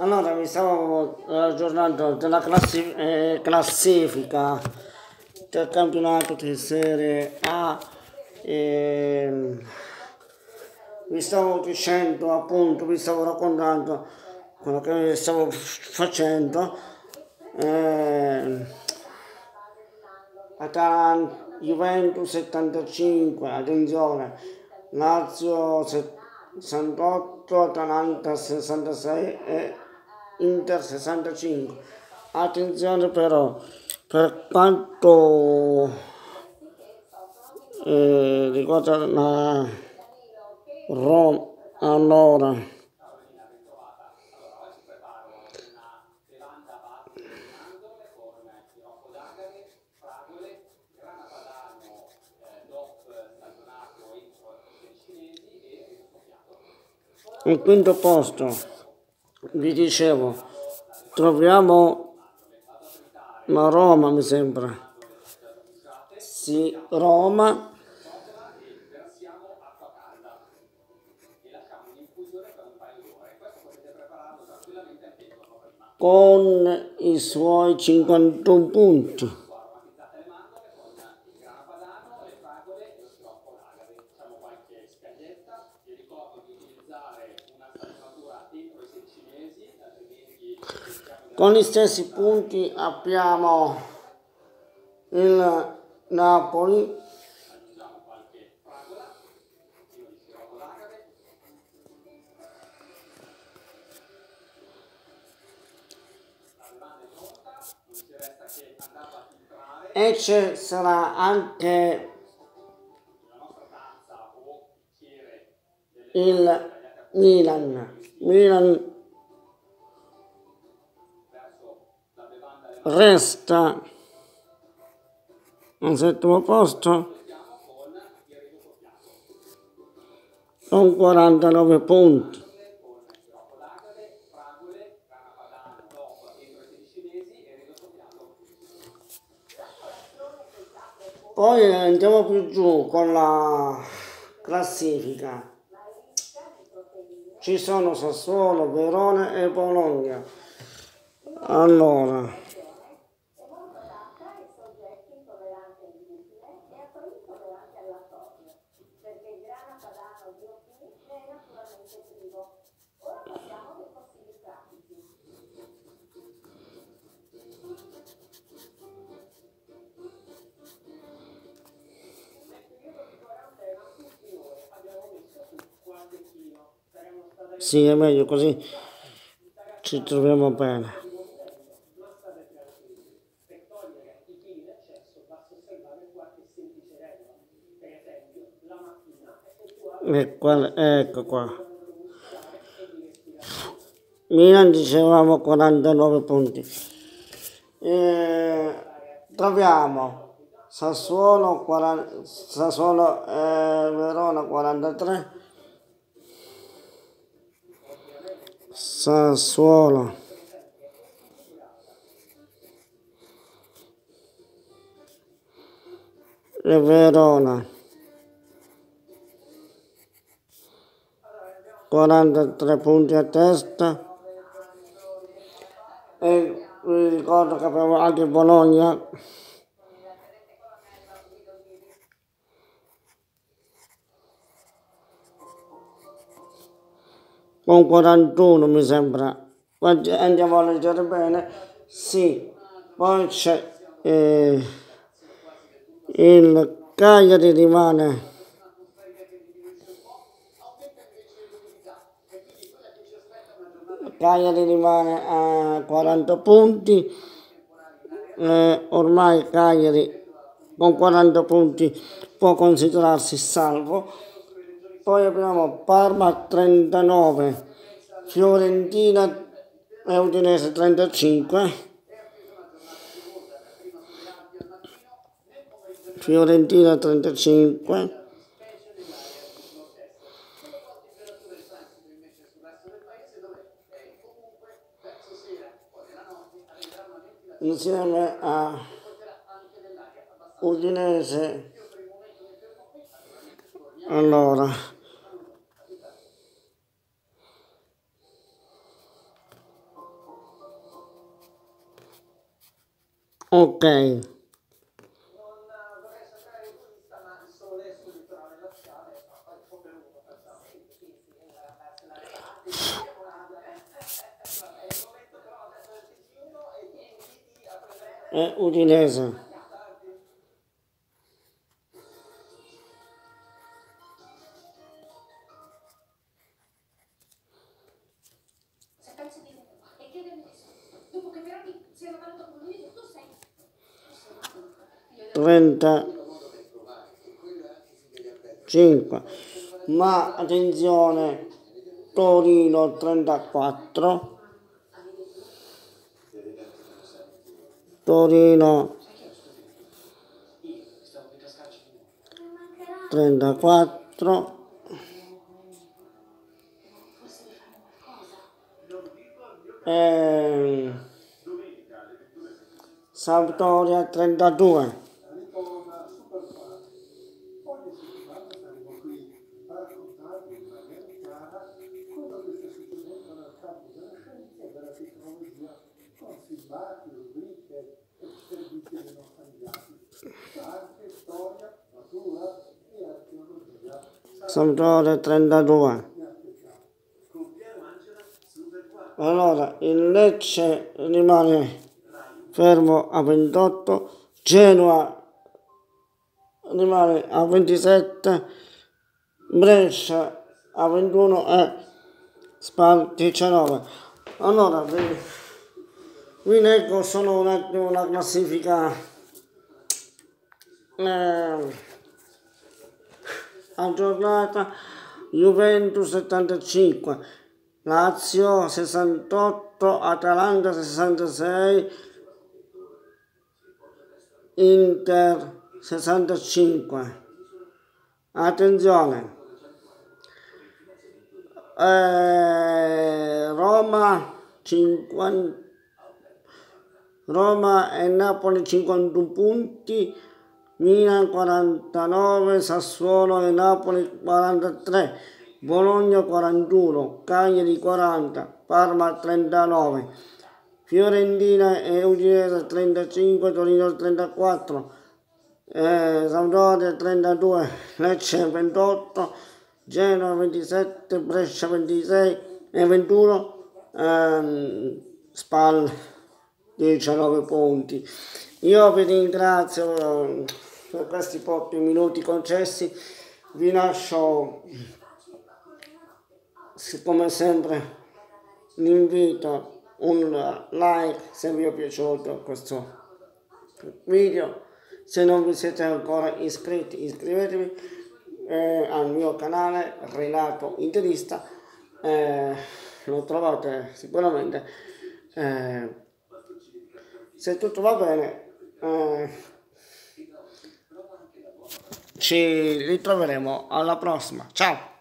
Allora, mi stavo aggiornando della classi- eh, classifica del campionato di Serie A. E vi stavo dicendo appunto, vi stavo raccontando quello che stavo facendo. Eh, Atalanta, Juventus 75, attenzione, Lazio 68, Atalanta 66 e Inter 65. Attenzione però, per quanto eh, riguarda la Roma, allora, al quinto posto vi dicevo troviamo la Roma mi sembra. Sì Roma. Con i suoi 51 punti Con gli stessi punti abbiamo il Napoli e ci sarà anche il Milan. Milan resta al settimo posto con 49 punti. Poi andiamo più giù con la classifica. Ci sono Sassuolo, Verona e Bologna. Allora, Sì, è meglio così ci troviamo bene. E qua, ecco qua. Milan dicevamo 49 punti. E troviamo Sassuolo, 40, Sassuolo e Verona 43 Sassuolo Verona 43 punti a testa. E vi ricordo che abbiamo anche Bologna. Con 41 mi sembra. Andiamo a leggere bene? Sì poi c'è eh, il Cagliari rimane Cagliari rimane a 40 punti eh, ormai Cagliari con 40 punti può considerarsi salvo poi abbiamo Parma 39, Fiorentina e Udinese 35. Fiorentina 35. insieme a Udinese. Allora, ok. È Udinese trentacinque ma attenzione Torino 34 Torino. 34 e Sampdoria 32 Sampdoria 32 allora il Lecce rimane fermo a 28 Genoa rimane a 27 Brescia a 21 e Spal 19 allora vi leggo solo un attimo la classifica. Eh, aggiornata Juventus 75, Lazio 68, Atalanta 66, Inter 65. Attenzione. Eh, Roma 50 Roma e Napoli 51 punti Milan 49, Sassuolo e Napoli 43, Bologna 41, Cagliari 40, Parma 39, Fiorentina e Udinese 35, Torino 34, eh, Sampdoria 32, Lecce 28, Genoa 27, Brescia 26 e 21, ehm, Spal 19 punti. Io vi ringrazio per questi pochi minuti concessi vi lascio come sempre l'invito un like se vi è piaciuto questo video. Se non vi siete ancora iscritti iscrivetevi eh, al mio canale Renato Interista eh, lo trovate sicuramente eh, se tutto va bene eh, ci ritroveremo alla prossima. Ciao!